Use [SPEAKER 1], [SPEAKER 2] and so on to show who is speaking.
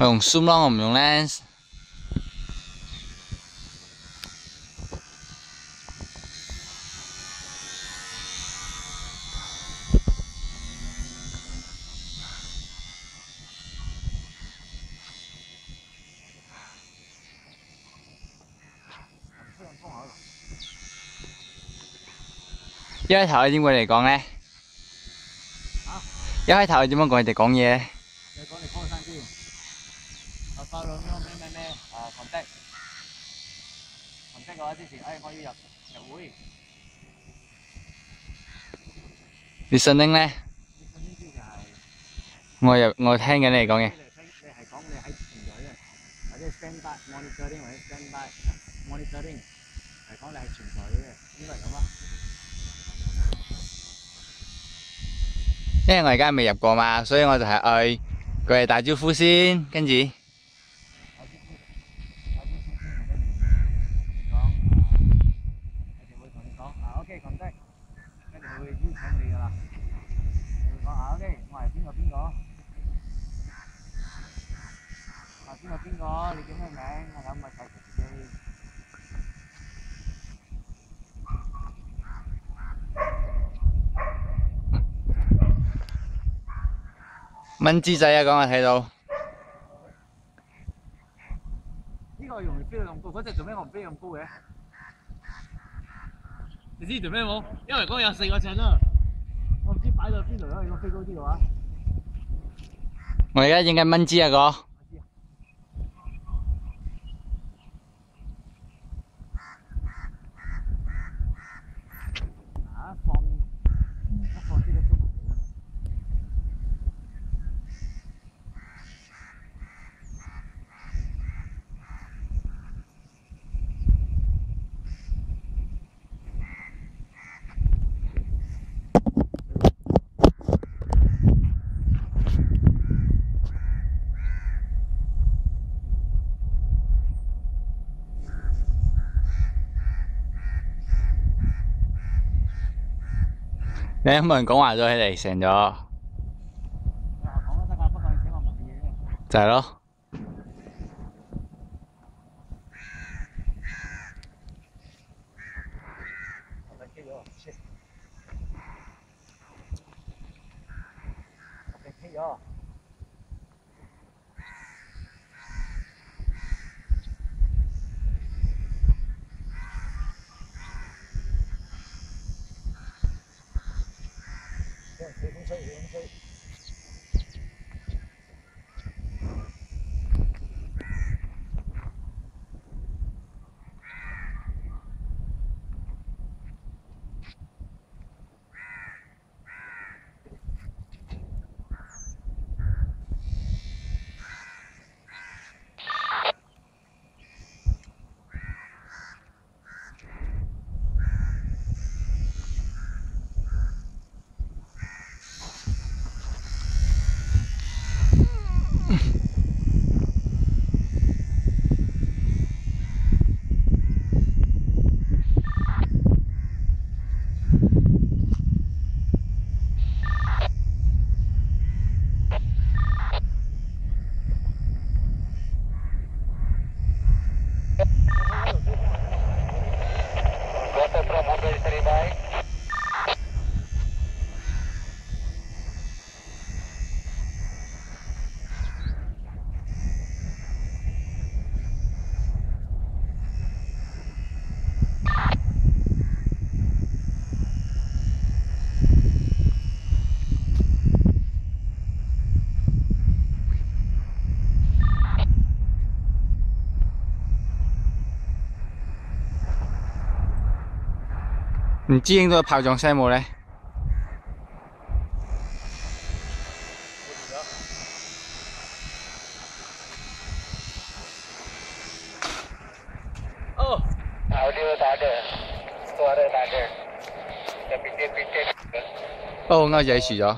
[SPEAKER 1] 我用 zoom 咯，我唔用 lens。一开头你点会嚟讲咧？一开头你点样讲人哋讲嘢咧？
[SPEAKER 2] 你讲你讲声先。 我发咗咩咩咩啊群的，群的嘅话之前，哎我要入入会。
[SPEAKER 1] 你信拎咧？我入我听紧你讲嘅。
[SPEAKER 2] 你系讲你喺存在嘅，或者 stand by monitoring 或者 stand by monitoring 系讲你系存在嘅，应该系咁啊。
[SPEAKER 1] 因为我而家未入过嘛，所以我就系嗌佢哋打招呼先，跟住。
[SPEAKER 2] 跟住佢会邀请你噶啦。你会讲啊，OK，我系边个边个？啊，边个边个？你叫咩名？我谂咪介绍自己。
[SPEAKER 1] 蚊枝仔啊，讲我睇到。
[SPEAKER 2] 呢个容易飞到咁高，嗰只做咩我唔飞咁高嘅？ 你知做咩冇？因為嗰個有四個掣啦，我唔知擺到邊度啦。如果飛高啲嘅話，
[SPEAKER 1] 我而家影緊蚊枝啊，哥。你有冇人讲话咗起嚟成咗？就系咯。 fight, you wanna fight? 唔知应到炮仗声冇嘞？
[SPEAKER 2] 哦，audio，哦，我廿四咗。